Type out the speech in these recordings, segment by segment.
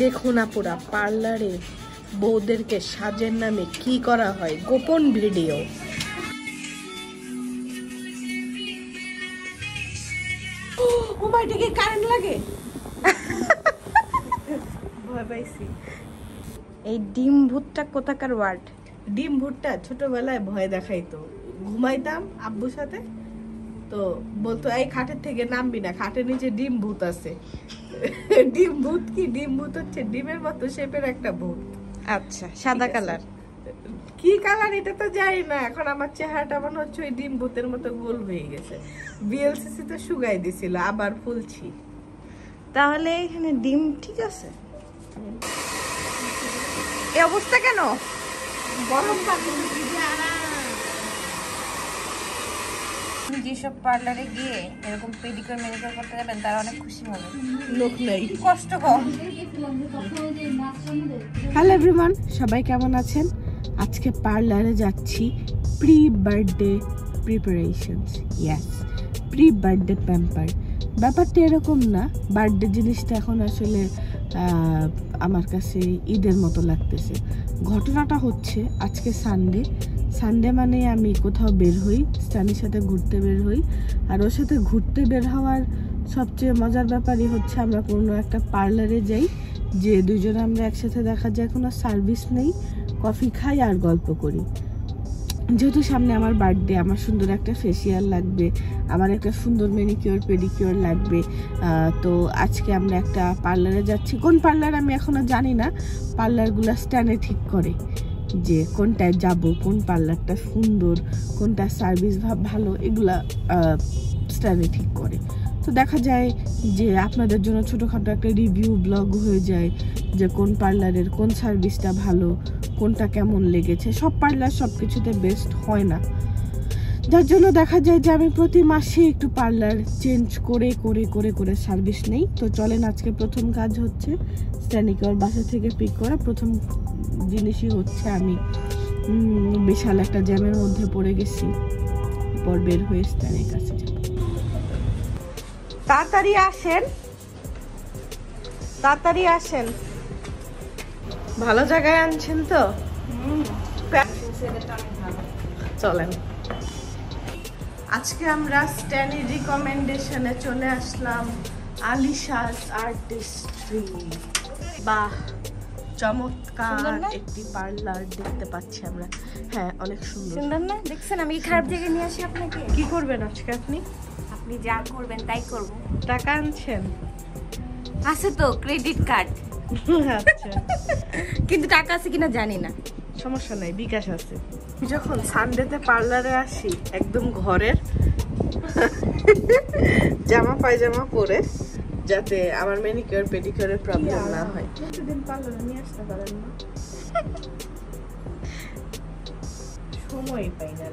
দেখুন আপুরা পার্লারে বউদেরকে সাজের নামে কি করা হয়? গোপন ভিডিও। ও মাইটা কি কারেন্ট লাগে? ভয় পাইছি। এই ডিম ভূতটা কোথাকার ওয়ার্ড ডিম ভুট্টা ছোটবেলায় ভয় দেখাইতো। ঘুমাইতাম আব্বুর সাথে। তো বলতো এই খাটের থেকে নামবি না খাটের নিচে ডিম ভূত আছে। ডিম ভূত কি? ডিম ভূত হচ্ছে ডিমের মতো শেপের একটা ভূত। আচ্ছা সাদা কালার। কি কালার এটা তো জানি না এখন আমার চেহারাটা মনে হচ্ছে ওই ডিম ভূতের মতো গোল হয়ে গেছে। বিএলসিসি তো শুকাই দিছিল আবার ফুলছি। তাহলে এখানে ডিম ঠিক আছে? এই অবস্থা কেন? গরম পানি আপনি যেসব পার্লারে গিয়ে এরকম পেডিকিউর ম্যানিকিউর করতে যাবেন তারা অনেক খুশি হবে। লোক নাই। কষ্ট কম। হ্যালো এভরিওয়ান সবাই কেমন আছেন? আজকে পার্লারে যাচ্ছি pre birthday preparations yes pre birthday pamper ব্যাপারটা এরকম না বার্থডে জিনিসটা এখন আসলে আমার কাছে ঈদের মতো লাগতেছে। ঘটনাটা হচ্ছে আজকে সানডে সানডে মানে আমি কোথাও বের হই, স্টানির সাথে ঘুরতে বের হই। আর ওর সাথে ঘুরতে বের হওয়ার সবচেয়ে মজার ব্যাপারই হচ্ছে আমরা কোনো একটা পার্লারে যাই, যে দুজনে আমরা একসাথে দেখা যায়, কোনো সার্ভিস নেই কফি খাই আর গল্প করি। যেহেতু সামনে আমার বার্থডে আমার সুন্দর একটা ফেসিয়াল লাগবে, আমার একটা সুন্দর মেনিকিওর পেডিকিওর লাগবে তো আজকে আমরা একটা পার্লারে যাচ্ছি। কোন পার্লার আমি এখনও জানি না পার্লারগুলো স্ট্যান্ডে ঠিক করে। যে কোনটায় যাব, কোন পার্লারটা সুন্দর, কোনটা সার্ভিস ভালো, এগুলা স্ট্যান্ডে ঠিক করে। তো দেখা যায় যে আপনাদের জন্য ছোটোখাটো একটা রিভিউ ব্লগ হয়ে যায় যে কোন পার্লারের কোন সার্ভিসটা ভালো, কোনটা কেমন লেগেছে। সব পার্লার সব কিছুতে বেস্ট হয় না। যার জন্য দেখা যায় যে আমি প্রতি মাসে একটু পার্লার চেঞ্জ করে করে করে করে সার্ভিস নেই। তো চলেন আজকে প্রথম কাজ হচ্ছে স্ট্যানিকে ওর বাসা থেকে পিক করা। প্রথম জিনিসই হচ্ছে আমি বিশাল একটা জ্যামের মধ্যে পড়ে গেছি। পর বের হয়ে স্ট্যানের কাছে তাড়াতাড়ি আসেন। তাড়াতাড়ি আসেন। ভালো জায়গায় আনছেন তো? চলেন। আজকে আমরা স্ট্যানি রিকমেন্ডেশনে চলে আসলাম আলিশাস আর্টিস্ট্রি। বাহ। চমৎকার একটি পার্লার দেখতে পাচ্ছি আমরা। হ্যাঁ অনেক সুন্দর। সুন্দর না? দেখছেন আমি খারাপ জায়গায় নিয়ে আসি আপনাকে? কি করবেন আজকে আপনি? আপনি যা করবেন তাই করব। টাকা আনছেন? আছে তো ক্রেডিট কার্ড আচ্ছা। কিন্তু টাকা আছে কিনা জানি না। সমস্যা নাই বিকাশ আছে। যখন সানডেতে পার্লারে আসি একদম ঘরের জামা পায়জামা পরে যাতে আমার ম্যানিকিউর পেডিকিউরের প্রবলেম না হয়। প্রতিদিন পার্লারে নিয়ে আসতে পারেন না। সময় পাই না।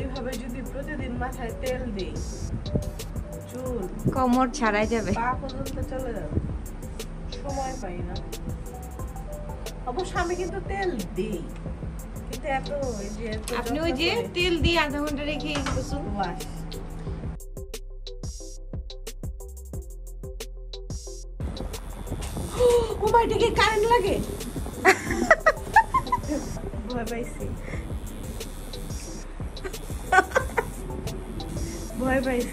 এইভাবে যদি প্রতিদিন মাথায় তেল দিই কমর ছাড়াই যাবে। চলে যাবে। সময় পাই না। অবশ্য আমি কিন্তু তেল দিই। কিন্তু এত যে আপনি ওই যে তেল দিয়ে আধা ঘণ্টা রেখে গোসল wash। ও কারেন্ট লাগে? ভয় পাইছি। ভয় পাইছি।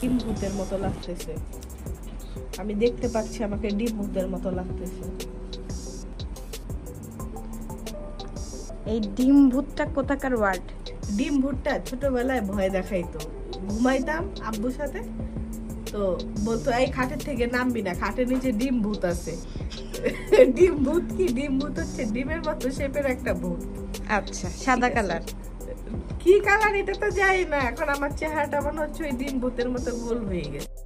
ডিম ভূতের মতো লাগতেছে। আমি দেখতে পাচ্ছি আমাকে ডিম ভূতের মতো লাগতেছে। এই ডিম ভূতটা কোথাকার ওয়ার্ড? ডিম ভুট্টা ছোটবেলায় ভয় দেখাইতো। ঘুমাইতাম আব্বুর সাথে তো বলতো এই খাটের থেকে নামবি না খাটের নিচে ডিম ভূত আছে। ডিম ভূত কি? ডিম ভূত হচ্ছে ডিমের মতো শেপের একটা ভূত আচ্ছা সাদা কালার। কি কালার? এটা তো যাই না। এখন আমার চেহারাটা মনে হচ্ছে ওই ডিম ভূতের মতো গোল হয়ে গেছে।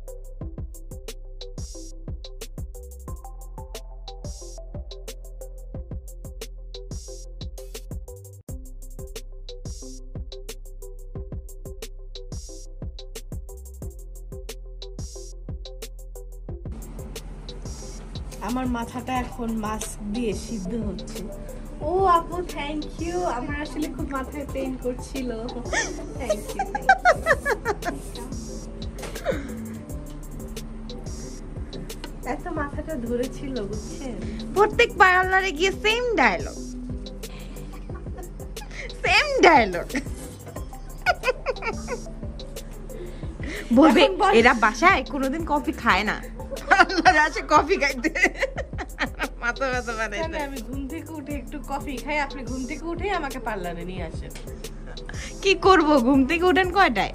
আমার মাথাটা এখন মাস্ক দিয়ে সিদ্ধ হচ্ছে। ও আপু থ্যাংক ইউ আমার আসলে খুব মাথায় পেইন করছিল। থ্যাংক ইউ এত মাথাটা ধরেছিল বুঝছেন? প্রত্যেক পার্লারে গিয়ে সেম ডায়লগ সেম ডায়লগ বলবে এরা বাসায় কোনোদিন কফি খায় না। আসে কফি খাইতে। মাথা ব্যথা বানাইতে আমি ঘুম থেকে উঠে একটু কফি খাই আপনি ঘুম থেকে উঠে আমাকে পার্লারে নিয়ে আসেন। কি করব ঘুম থেকে উঠেন কয়টায়?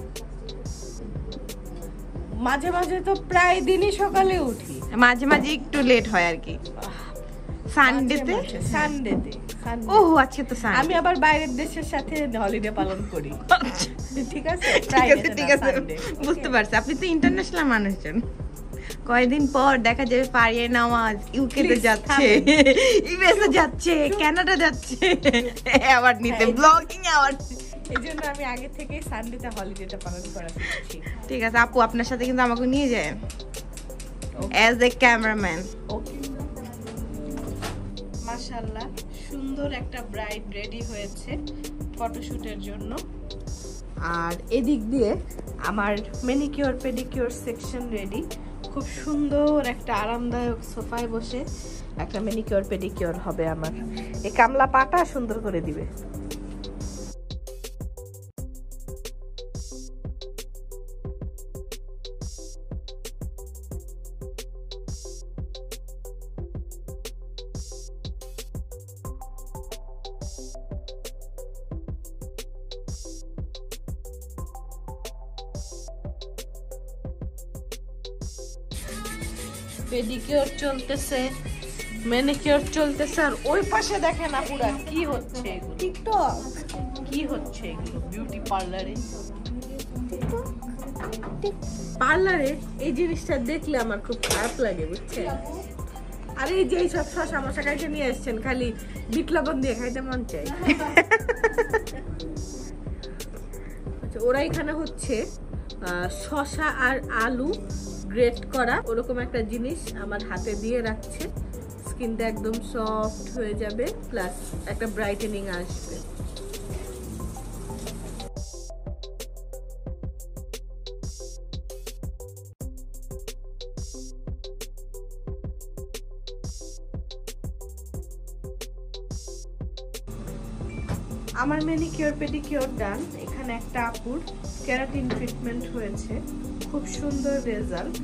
মাঝে মাঝে তো প্রায় দিনই সকালে উঠি। মাঝে মাঝে একটু লেট হয় আর কি। সানডেতে সানডেতে ও আজকে তো সানডে আমি আবার বাইরের দেশের সাথে হলিডে পালন করি। ঠিক আছে? ঠিক আছে ঠিক আছে। বুঝতে পারছি। আপনি তো ইন্টারন্যাশনাল মানুষজন। কয়েকদিন পর দেখা যাবে পারিয়ে নামাজ ইউকে তে যাচ্ছে ইউএসএ যাচ্ছে কানাডা যাচ্ছে আবার নিতে ব্লগিং আবার এই জন্য আমি আগে থেকে সানডেতে হলিডেটা পালন করা ঠিক আছে আপু আপনার সাথে কিন্তু আমাকে নিয়ে যায়। অ্যাজ এ ক্যামেরাম্যান মাশাআল্লাহ সুন্দর একটা ব্রাইড রেডি হয়েছে ফটোশুটের জন্য। আর এদিক দিয়ে আমার ম্যানিকিওর পেডিকিওর সেকশন রেডি খুব সুন্দর একটা আরামদায়ক সোফায় বসে একটা মেনিকিওর পেডিকিওর হবে আমার। এই কামলা পাটা সুন্দর করে দিবে। পেডিকিওর চলতেছে ম্যানিকিওর চলতেছে আর ওই পাশে দেখেন আপুরা কি হচ্ছে টিকটক। কি হচ্ছে এগুলো বিউটি পার্লারে? পার্লারে এই জিনিসটা দেখলে আমার খুব খারাপ লাগে বুঝছেন? আরে এই যে সব শশা মশা খাইতে নিয়ে এসছেন খালি বিট লবণ দিয়ে খাইতে মন চাই আচ্ছা ওরা এখানে হচ্ছে আহ, শসা আর আলু গ্রেট করা। ওরকম একটা জিনিস আমার হাতে দিয়ে রাখছে। স্কিনটা একদম সফট হয়ে যাবে, প্লাস একটা ব্রাইটেনিং আসবে। আমার ম্যানিকিওর পেডিকিওর ডান এখানে একটা আপুর ক্যারাটিন ট্রিটমেন্ট হয়েছে। খুব সুন্দর রেজাল্ট।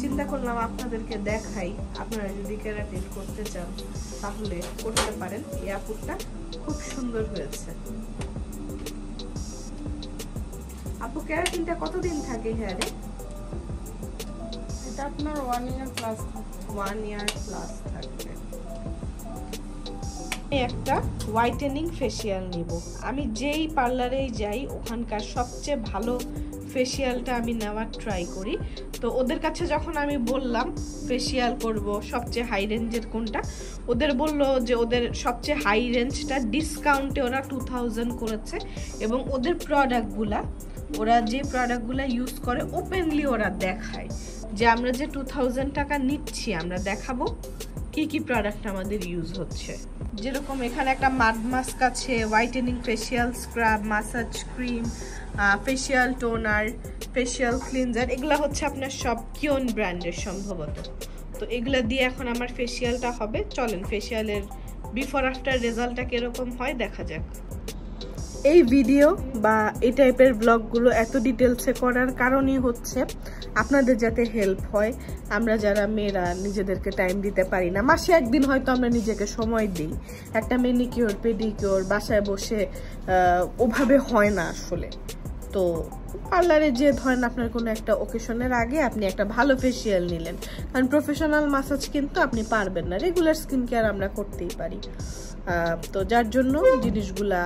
চিন্তা করলাম আপনাদেরকে দেখাই। আপনারা যদি ক্যারাটিন করতে চান তাহলে করতে পারেন। এই আপুরটা খুব সুন্দর হয়েছে। আপু ক্যারাটিনটা কতদিন থাকে হেয়ারে? এটা আপনার one year plus one year plus আমি একটা হোয়াইটেনিং ফেসিয়াল নিব। আমি যেই পার্লারেই যাই, ওখানকার সবচেয়ে ভালো ফেসিয়ালটা আমি নেওয়ার ট্রাই করি। তো ওদের কাছে যখন আমি বললাম ফেসিয়াল করব, সবচেয়ে হাই রেঞ্জের কোনটা, ওদের বলল যে ওদের সবচেয়ে হাই রেঞ্জটা ডিসকাউন্টে ওরা টু থাউজেন্ড করেছে এবং ওদের প্রোডাক্টগুলা ওরা যে প্রোডাক্টগুলো ইউজ করে ওপেনলি ওরা দেখায়। যে আমরা যে টু টাকা নিচ্ছি, আমরা দেখাবো। কি কি প্রোডাক্ট আমাদের ইউজ হচ্ছে? যেরকম এখানে একটা মাড মাস্ক আছে whitening facial scrub massage cream facial toner facial cleanser এগুলো হচ্ছে আপনার সব কিওন ব্র্যান্ডের সম্ভবত। তো এগুলো দিয়ে এখন আমার ফেসিয়ালটা হবে। চলেন ফেসিয়ালের বিফোর আফটার রেজাল্টটা কীরকম হয়, দেখা যাক। এই ভিডিও বা এই টাইপের ব্লগগুলো এত ডিটেলসে করার কারণই হচ্ছে আপনাদের যাতে হেল্প হয়। আমরা যারা মেয়েরা নিজেদেরকে টাইম দিতে পারি না, মাসে একদিন হয়তো আমরা নিজেকে সময় দিই। একটা মেনিকিওর পেডিকিওর বাসায় বসে ওভাবে হয় না আসলে। তো পার্লারে যে ধরেন আপনার কোনো একটা ওকেশনের আগে আপনি একটা ভালো ফেসিয়াল নিলেন। কারণ প্রফেশনাল মাসাজ কিন্তু আপনি পারবেন না। রেগুলার স্কিন কেয়ার আমরা করতেই পারি। তো যার জন্য জিনিসগুলা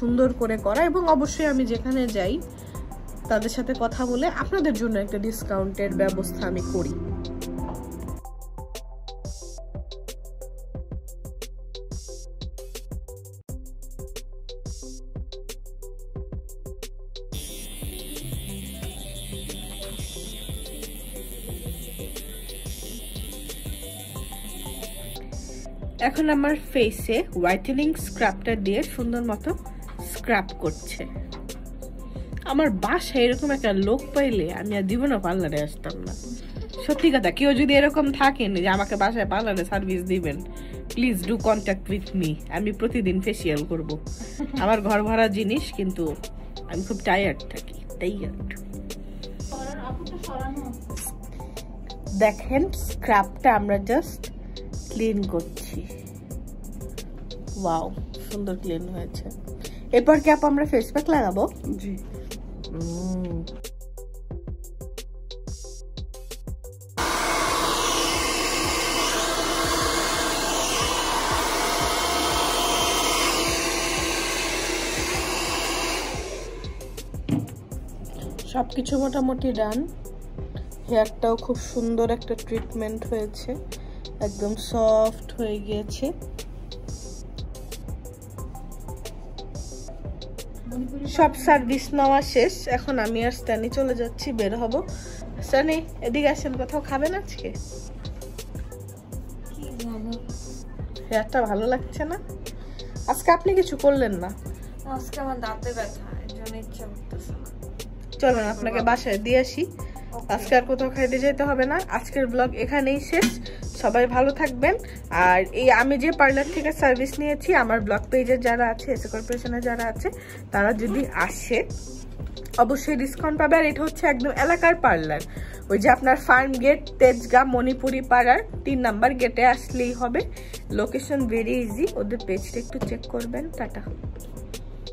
সুন্দর করে করা এবং অবশ্যই আমি যেখানে যাই, তাদের সাথে কথা বলে আপনাদের জন্য একটা ডিসকাউন্টের ব্যবস্থা আমি করি। এখন আমার ফেসে হোয়াইটেনিং স্ক্রাবটা দিয়ে সুন্দর মতো স্ক্রাব করছে। আমার বাসায় এরকম একটা লোক পাইলে আমি আর জীবনে পার্লারে আসতাম না। সত্যি কথা, কেউ যদি এরকম থাকেন যে আমাকে বাসায় পার্লারে সার্ভিস দিবেন please do contact with me আমি প্রতিদিন ফেসিয়াল করব। আমার ঘর ভরা জিনিস কিন্তু আমি খুব টায়ার্ড থাকি টায়ার্ড দেখেন স্ক্রাবটা আমরা জাস্ট ক্লিন করছি। ওয়াও সুন্দর ক্লিন হয়েছে। এরপর কি আপ আমরা ফেস প্যাক লাগাবো? জি। উম, সবকিছু মোটামুটি ডান হেয়ারটাও খুব সুন্দর একটা ট্রিটমেন্ট হয়েছে। একদম সফট হয়ে গিয়েছে। সব সার্ভিস নেওয়া শেষ। এখন আমি আর স্ট্যানি চলে যাচ্ছি বের হব। স্ট্যানি এদিকে আসেন কোথাও খাবেন আজকে? হেয়ারটা ভালো লাগছে না। আজকে আপনি কিছু করলেন না? আজকে আমার দাঁতে ব্যথা এর জন্য ইচ্ছা করতেছে চলুন আপনাকে বাসায় দিয়ে আসি। আজকে আর কোথাও খাইতে যেতে হবে না। আজকের ব্লগ এখানেই শেষ। সবাই ভালো থাকবেন। আর এই আমি যে পার্লার থেকে সার্ভিস নিয়েছি, আমার ব্লগ পেজে যারা আছে এসে কর্পোরেশনে যারা আছে, তারা যদি আসে, অবশ্যই ডিসকাউন্ট পাবে। আর এটা হচ্ছে একদম এলাকার পার্লার ওই যে আপনার ফার্ম গেট তেজগাঁ, মণিপুরি পাড়ার তিন নাম্বার গেটে আসলেই হবে। লোকেশন ভেরি ইজি ওদের পেজটা একটু চেক করবেন। টাটা।